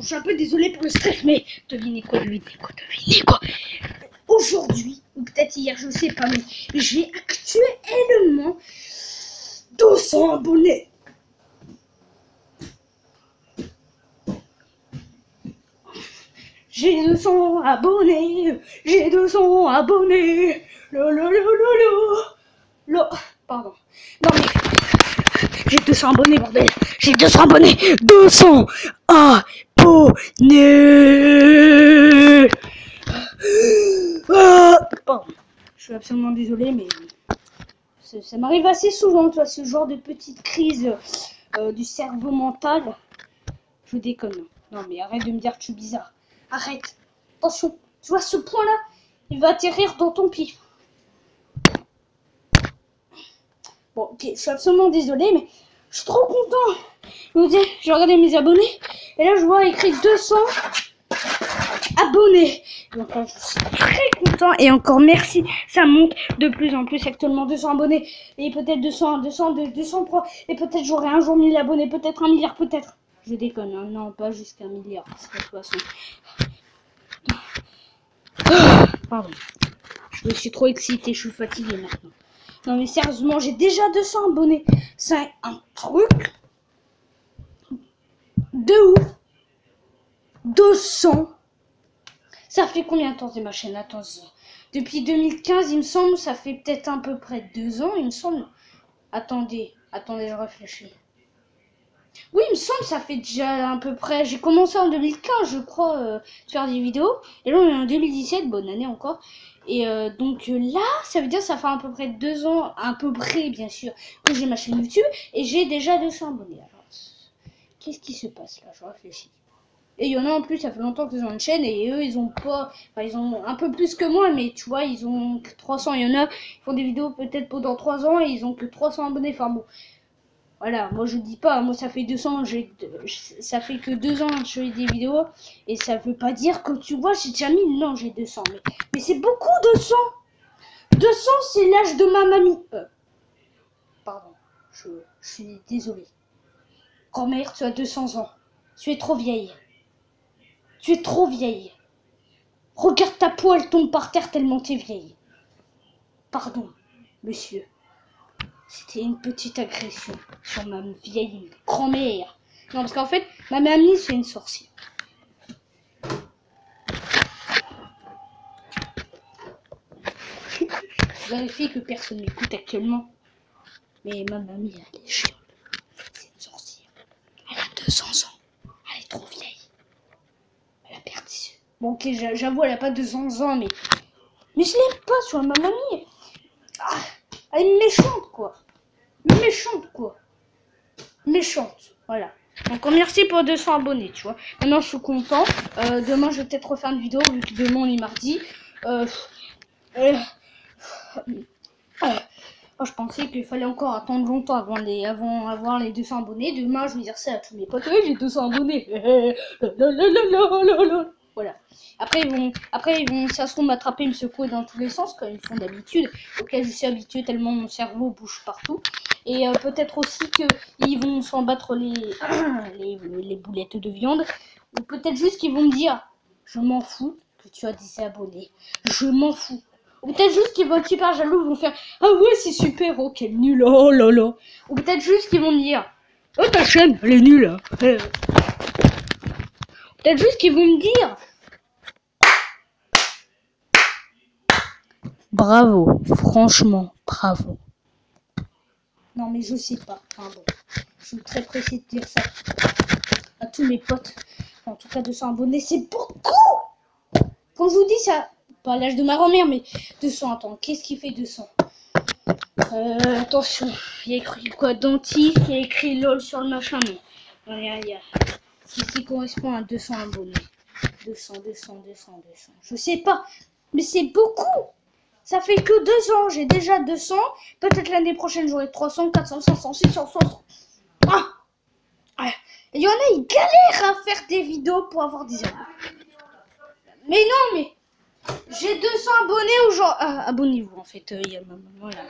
Je suis un peu désolé pour le stress, mais devinez quoi, devinez quoi, devinez quoi. Aujourd'hui, ou peut-être hier, je sais pas, mais j'ai actuellement 200 abonnés. J'ai 200 abonnés, j'ai 200 abonnés. Lo, lo, lo, lo. Lo. Pardon. Non mais j'ai 200 abonnés, bordel. J'ai 200 abonnés. 200 abonnés. Ah, Pardon. Je suis absolument désolé, mais ça, m'arrive assez souvent, toi, ce genre de petite crise euh, du cerveau mental. Je déconne. Non, mais arrête de me dire que je suis bizarre. Arrête. Attention. Tu vois, ce point-là, il va atterrir dans ton pied. Bon, ok, je suis absolument désolé, mais je suis trop content. Je vous dis, j'ai regardé mes abonnés, et là, je vois écrit 200 abonnés. Donc, là, je suis très content, et encore merci, ça monte de plus en plus, actuellement 200 abonnés, et peut-être 200, 200, 203, et peut-être j'aurai un jour 1000 abonnés, peut-être un milliard, peut-être. Je déconne, hein, non, pas jusqu'à un milliard, façon... Pardon. Je me suis trop excité, je suis fatigué maintenant. Non mais sérieusement, j'ai déjà 200 abonnés. C'est un truc de ouf. 200. Ça fait combien? De temps c'est ma chaîne Attends. Depuis 2015, il me semble, ça fait peut-être à peu près deux ans, il me semble. Attendez, attendez, je réfléchis. Oui, il me semble, ça fait déjà à peu près. J'ai commencé en 2015, je crois, euh, faire des vidéos. Et là, on est en 2017, bonne année encore. Et euh, donc euh, là, ça veut dire ça fait à peu près deux ans, à peu près, bien sûr, que j'ai ma chaîne YouTube. Et j'ai déjà 200 abonnés. Alors, qu'est-ce qui se passe là? Je réfléchis. Et il y en a en plus, ça fait longtemps qu'ils ont une chaîne et eux, ils ont pas, enfin, ils ont un peu plus que moi, mais tu vois, ils ont que 300. Il y en a, ils font des vidéos peut-être pendant 3 ans et ils ont que 300 abonnés. Enfin bon, voilà, moi je dis pas, moi ça fait 200, j'ai, ça fait que 2 ans que je fais des vidéos et ça veut pas dire que tu vois, j'ai déjà mis, non, j'ai 200, mais, mais c'est beaucoup 200. 200, c'est l'âge de ma mamie. Euh, pardon, je, suis désolé. Grand-mère, tu as 200 ans. Tu es trop vieille. Tu es trop vieille. Regarde ta peau, elle tombe par terre tellement t'es vieille. Pardon, monsieur. C'était une petite agression sur ma vieille grand-mère. Non, parce qu'en fait, ma mamie, c'est une sorcière. Je vérifie que personne m'écoute actuellement. Mais ma mamie, elle est chiante. C'est une sorcière. Elle a 200 ans. Elle est trop vieille. Elle a perdu. Bon, ok, j'a- j'avoue, elle a pas 200 ans, mais. Mais je l'aime pas sur ma mamie. Ah, elle est méchante, quoi. Méchante, quoi. Méchante, voilà. Donc, merci pour 200 abonnés, tu vois. Maintenant, je suis content. Euh, demain, je vais peut-être refaire une vidéo, vu que demain, on est mardi. Euh, euh, euh, oh, je pensais qu'il fallait encore attendre longtemps avant, les, avant avoir les 200 abonnés. Demain, je vais dire ça à tous mes potes. Oui, j'ai 200 abonnés. Voilà. Après, ils vont, après, ils vont, ça se trouve m'attraper, me secouer dans tous les sens, comme ils font d'habitude, auquel je suis habitué tellement mon cerveau bouge partout. Et euh, peut-être aussi qu'ils vont s'en battre les, les, boulettes de viande. Ou peut-être juste qu'ils vont me dire, je m'en fous que tu as 10 abonnés. Je m'en fous. Ou peut-être juste qu'ils vont être super jaloux, ils vont faire, ah ouais, c'est super, oh, quel nul, oh là là. Ou peut-être juste qu'ils vont me dire, oh, ta chaîne, elle est nulle. hein. Peut-être juste qu'ils vont me dire, Bravo, franchement, bravo. Non, mais je sais pas. Enfin je suis très pressé de dire ça à tous mes potes. En tout cas, 200 abonnés, c'est beaucoup Quand je vous dis ça, pas l'âge de ma grand-mère, mais 200, attends, qu'est-ce qui fait 200 euh, attention, il y a écrit quoi? Dentiste, il y a écrit LOL sur le machin, non. Non, il y Ce qui correspond à 200 abonnés. 200, 200, 200, 200. Je sais pas, mais c'est beaucoup ça fait que deux ans, j'ai déjà 200. Peut-être l'année prochaine, j'aurai 300, 400, 500, 600, 600. Ah. Il y en a, ils galèrent à faire des vidéos pour avoir des abonnés. Mais non, mais j'ai 200 abonnés gens. Ah, abonnez-vous, en fait. euh, y a ma maman, là.